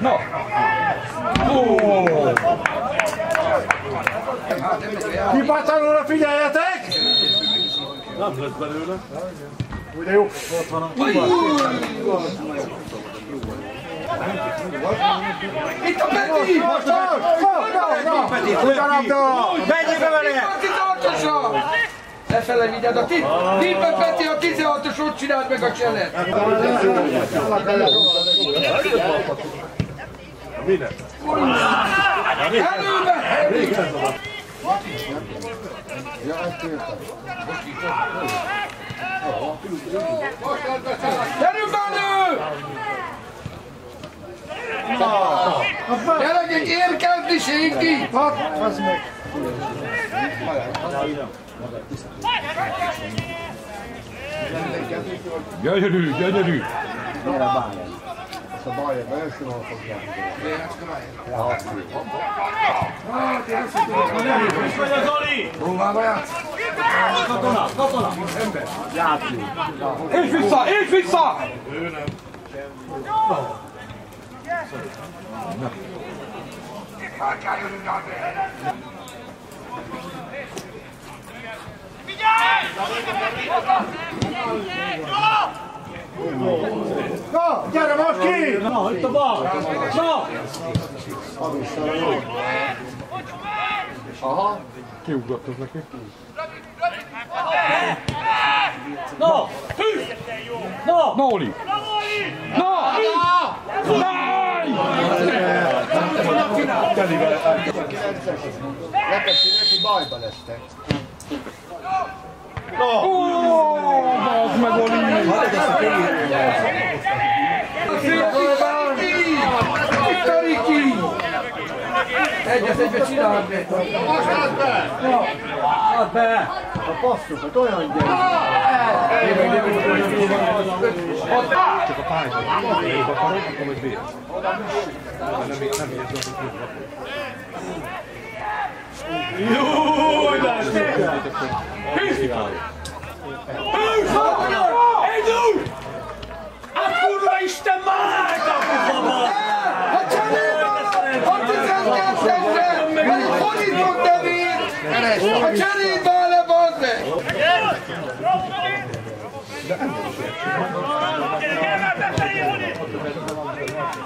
No! Kipácánóra figyeljetek! Nem lesz belőle. Ugye jó? Ott van a... Itt a Peti! Most az! Na, na, na! Ugyanabda! Menjél be vele! A 16-osra! Lefele vigyed a ti... Tippe Peti a 16-os, ott csináld meg a cselet! Minek? Előbe! Gyerünk elő! Gyerekek, érkezni senki! Hát, az meg. Gyönyörű, gyönyörű! Ezt a bajra, belsőről fogják. Vagy az Oli! Rómába játsz? Katona, katona! Ember! És vissza, és vissza! Na, gyere most ki! Na, itt a bal! Na! Aha. Kiugrottok neki. Na! Hű! Na! Na, Oli! Na! Lepessi neki, bajba lesztek. Az meg Oli! Riki! Egyet egybe csináld meg! Add be! A passzokat olyan gyere. Csak a pályát. Még akarod, akkor majd bér. Nem, érzem, hogy Jó, de ezt Indul!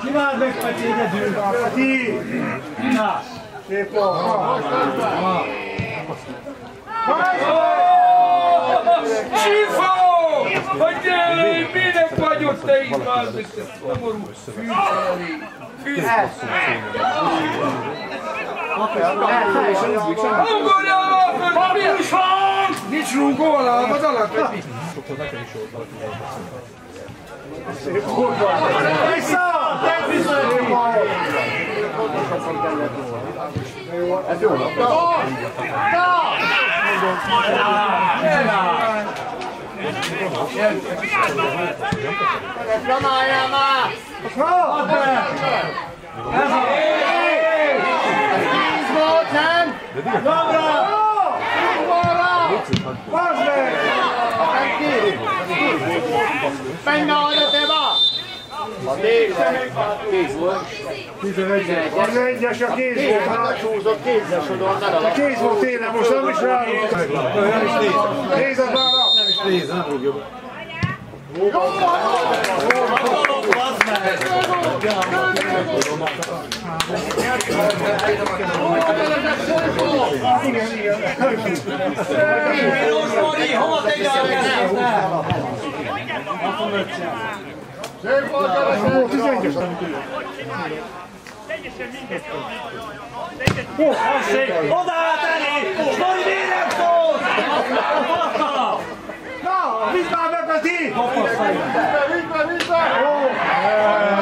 Csináld meg, Peti, egyedül! Ki? Na! Szép jó. Na. Csifó! Hogy gyere, minek vagy ott te itt, bazd meg, te szomorú fűszerelé! Ugorjál már föl! Mi is van? Nincs rúgó alá, az alatt, Pepi! Vissza! Te vissza! Ez jó labda. Flamáljál már! Add be! Ez a... Tíz volt, nem? Jobbra! Bazd meg! Nem kéri. Menj már oda, te ma! A kéz volt. 11-es a kéz volt. Hát csúszott kézzel sodort el a kéz volt tényleg, most nem is rájuk. Nem is néz. Nézd már! Nem is néz, nem rúgja be. Rosmari, hova tegye a kezét? Szép volt, keresett! 11-es, nem tudja. Teljesen mindegy, hogy szép! Oda Dani! Hogy mérem szól! A falakala! Na, vidd már be, Peti! Vidd be, vidd be, vidd be!